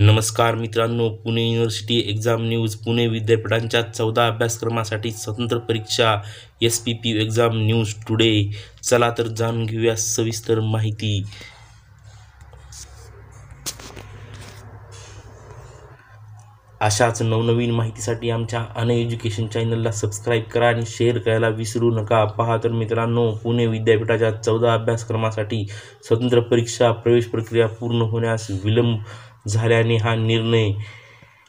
नमस्कार मित्रांनो Pune university exam news Pune विद्यापीठांच्या चौदा अभ्यासक्रमासाठी स्वतंत्र परीक्षा S P P exam news today चला तर जाणून घेऊया सविस्तर माहिती. अशाच नवनवीन माहितीसाठी आमच्या अन एज्युकेशन चॅनलला सबस्क्राईब करा आणि शेअर करायला विसरू नका. पहा तर मित्रांनो पुणे विद्यापीठाच्या चौदा अभ्यासक्रमासाठी स्वतंत्र परीक्षा प्रवेश प्रक्रिया पूर्ण होण्यास विलंब झाल्याने हा निर्णय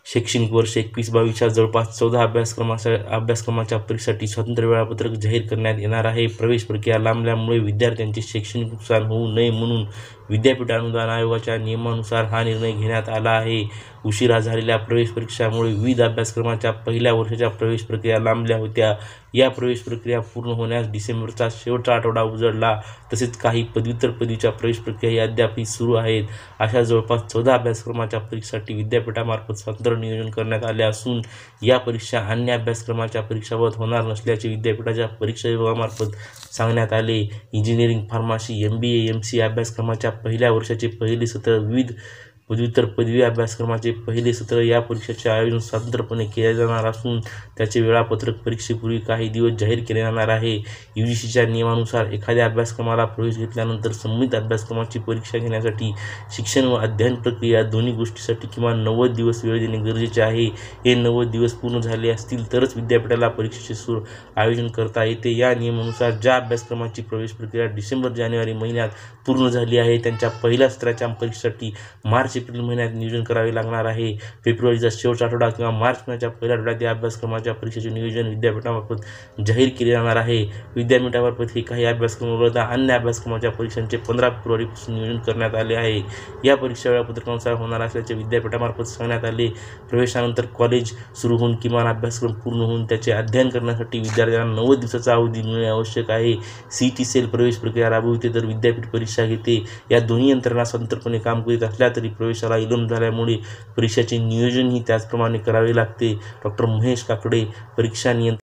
शैक्षणिक वर्ष एकवीस बावीसच्या जवळपास चौदा अभ्यासक्रमाच्या अभ्यासक्रमाच्या परीक्षेसाठी स्वतंत्र वेळापत्रक जाहीर करण्यात येणार आहे. प्रवेश प्रक्रिया लांबल्यामुळे विद्यार्थ्यांचे शैक्षणिक नुकसान होऊ नये म्हणून विद्यापीठ अनुदान आयोगाच्या नियमानुसार हा निर्णय घेण्यात आला आहे. उशिरा झालेल्या प्रवेश परीक्षामुळे विविध अभ्यासक्रमाच्या पहिल्या वर्षाच्या प्रवेश प्रक्रिया लांबल्या होत्या. या प्रवेश प्रक्रिया पूर्ण होण्यास डिसेंबरचा शेवटचा आठवडा उजडला तसेच काही पदव्युत्तर पदवीच्या प्रवेश प्रक्रिया अद्यापही सुरू आहेत. अशा जवळपास चौदा अभ्यासक्रमाच्या परीक्षेसाठी विद्यापीठामार्फत स्वतंत्र नियोजन करण्यात आले असून या परीक्षा अन्य अभ्यासक्रमाच्या परीक्षावर होणार नसल्याचे विद्यापीठाच्या परीक्षा विभागामार्फत सांगण्यात आले. Engineering pharmacy M B A M C अभ्यासक्रमाच्या पहिल्या वर्षाची पहिली सत्र विविध पदव्युत्तर पदवी अभ्यासक्रमाचे पहिले सत्र या परीक्षेचे आयोजन स्वतंत्रपणे केले जाणार असून त्याचे वेळापत्रक परीक्षेपूर्वी काही दिवस जाहीर केले जाणार आहे. यू जी सीच्या नियमानुसार एखाद्या अभ्यासक्रमाला प्रवेश घेतल्यानंतर संबंधित अभ्यासक्रमाची परीक्षा घेण्यासाठी शिक्षण व अध्ययन प्रक्रिया दोन्ही गोष्टीसाठी किमान नव्वद दिवस वेळ देणे गरजेचे आहे. हे नव्वद दिवस पूर्ण झाले असतील तरच विद्यापीठाला परीक्षेचे सुर आयोजन करता येते. या नियमानुसार ज्या अभ्यासक्रमाची प्रवेश प्रक्रिया डिसेंबर जानेवारी महिन्यात पूर्ण झाली आहे त्यांच्या पहिल्या सत्राच्या परीक्षेसाठी मार्च एप्रिल महिन्यात नियोजन करावे लागणार आहे. फेब्रुवारीचा शेवटचा आठवडा किंवा मार्च महिन्याच्या पहिल्या आठवड्यात या अभ्यासक्रमाच्या परीक्षेचे नियोजन विद्यापीठामार्फत जाहीर केले जाणार आहे. विद्यापीठामार्फत हे काही अभ्यासक्रम वगळता अन्य अभ्यासक्रमाच्या परीक्षांचे पंधरा फेब्रुवारीपासून नियोजन करण्यात आले आहे. या परीक्षा वेळापत्रकानुसार होणार असल्याचे विद्यापीठामार्फत सांगण्यात आले. प्रवेशानंतर कॉलेज सुरू होऊन किमान अभ्यासक्रम पूर्ण होऊन त्याचे अध्ययन करण्यासाठी विद्यार्थ्यांना नव्वद दिवसाचा अवधी मिळणे आवश्यक आहे. सी टी सेल प्रवेश प्रक्रिया राबविते तर विद्यापीठ परीक्षा घेते. या दोन्ही यंत्रणा स्वतंत्रपणे काम करीत असल्या तरी प्रवेशाला विलंब झाल्यामुळे परीक्षेचे नियोजनही त्याचप्रमाणे करावे लागते. डॉक्टर महेश काकडे परीक्षा नियंत्रण